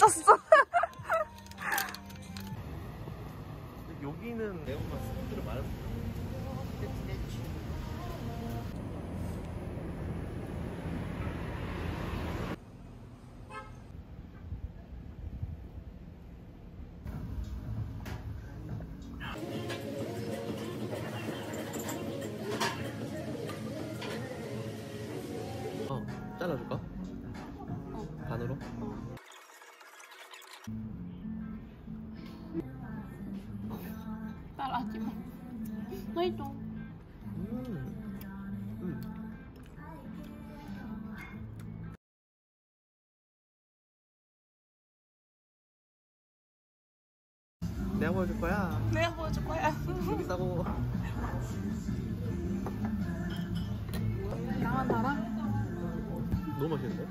앉았어. 여기는 매운맛 스프를 말았어. 어, 내가 보여줄 거야. 내가 보여줄 거야. 여기 싸고. 나랑 나랑. 너무 맛있는데?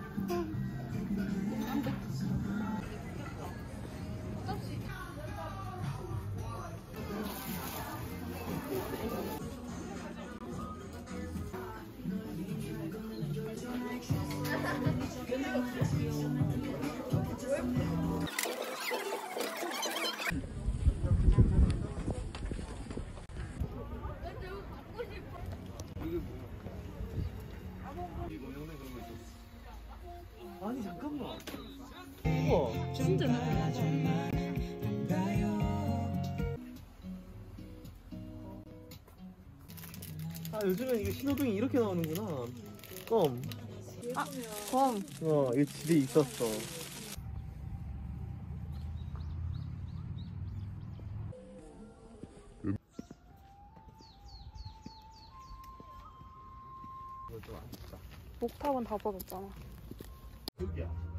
진짜 매운맛. 아 요즘엔 이게 신호등이 이렇게 나오는구나. 껌. 아, 검. 어, 이거 집에 있었어. 목탑은 다 벗었잖아. 여기야.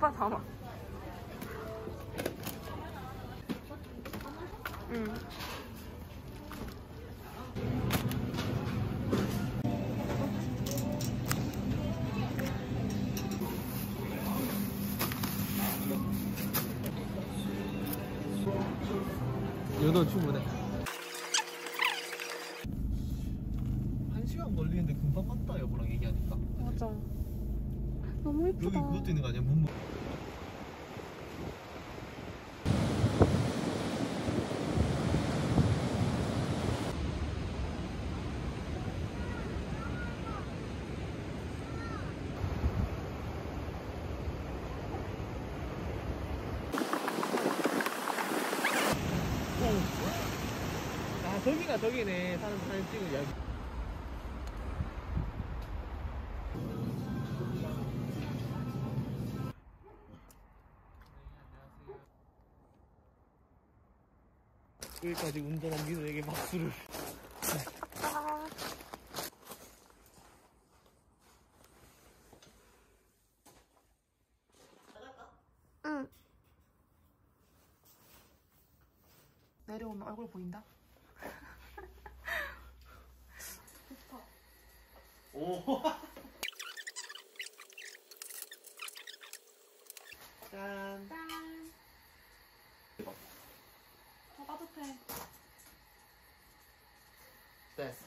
담아 담아. 응. 이거 충분해. 한 시간 걸리는데 금방 왔다 여보랑 얘기하니까. 맞아. 너무 여기 예쁘다. 그것도 있는 거 아니야? 문무. 아 저기가 저기네 사람 사진 찍은 여기. 여기까지 운전한 민호에게 박수를. 아. 응. 내려오면 얼굴 보인다? 오. 짠. 짠. 대박. 더 따뜻해. 됐어.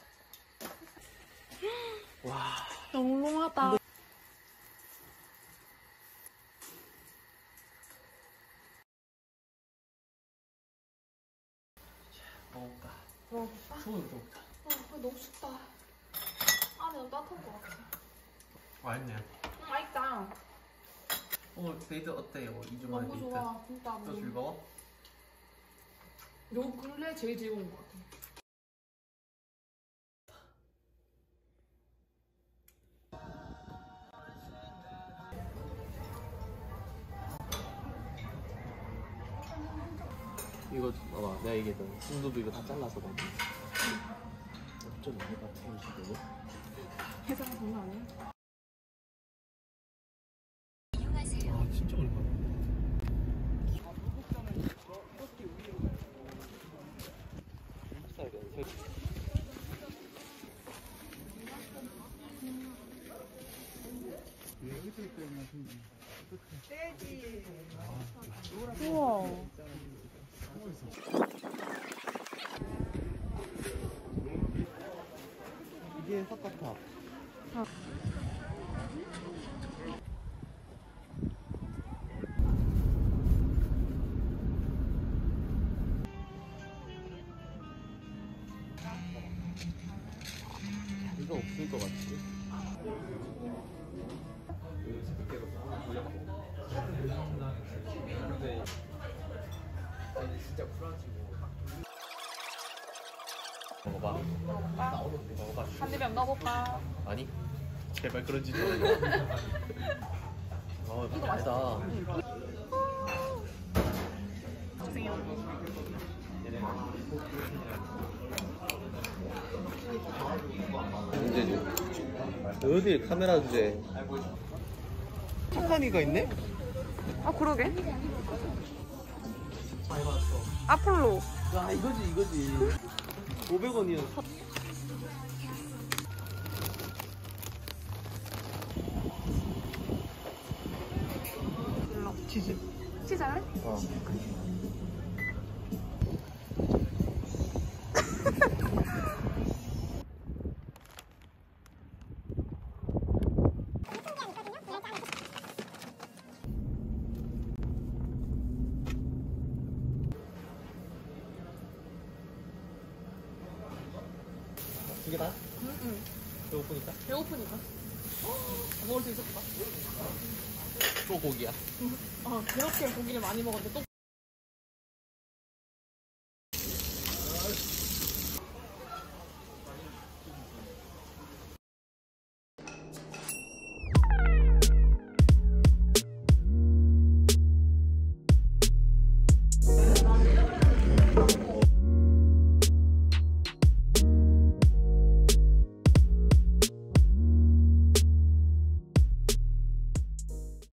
와. 영롱하다. 먹어볼까? 추워도 좀 먹자. 아, 너무 춥다. 너무 따뜻한 것 같아. 맛있네. 음, 맛있다. 오늘 데이트 어때요? 2주 만에 너무 데이트. 좋아. 진짜. 또 즐거워? 요 근래 제일 즐거운 것 같아. 얘기했던 순두부 이거 다 잘라서 먹는 어쩜 이거 같은 식으로 해상 장난 아니야? 아 진짜 얼마나 우와. 이게 섞어탑 이거 없을 것 같지? 먹어봐 먹어봐 한 입에 넣어볼까? 아니 제발 그런 짓 좀. 어 맛있다. 문제죠. 어디 카메라 주제? 착한 이가 있네? 아 그러게. 아폴로. 아 이거지 이거지. 500원이야. 치즈. 치즈를? 어. 두개 다? 응 응. 배고프니까? 배고프니까. 먹을 수 있었다. 또 고기야. 아 그렇게 고기를 많이 먹었는데 또